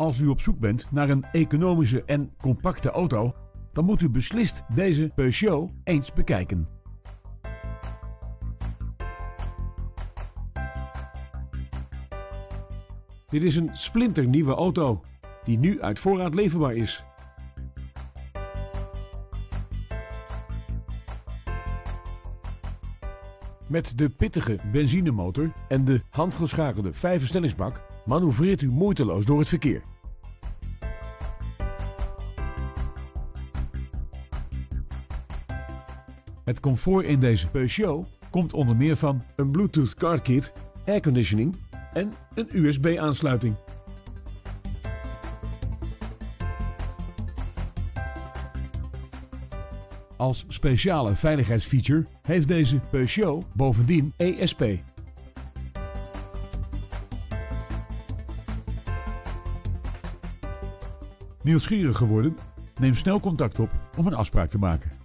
Als u op zoek bent naar een economische en compacte auto, dan moet u beslist deze Peugeot eens bekijken. Dit is een splinternieuwe auto die nu uit voorraad leverbaar is. Met de pittige benzinemotor en de handgeschakelde vijfversnellingsbak manoeuvreert u moeiteloos door het verkeer. Het comfort in deze Peugeot komt onder meer van een Bluetooth car kit, airconditioning en een USB-aansluiting. Als speciale veiligheidsfeature heeft deze Peugeot bovendien ESP. Nieuwsgierig geworden? Neem snel contact op om een afspraak te maken.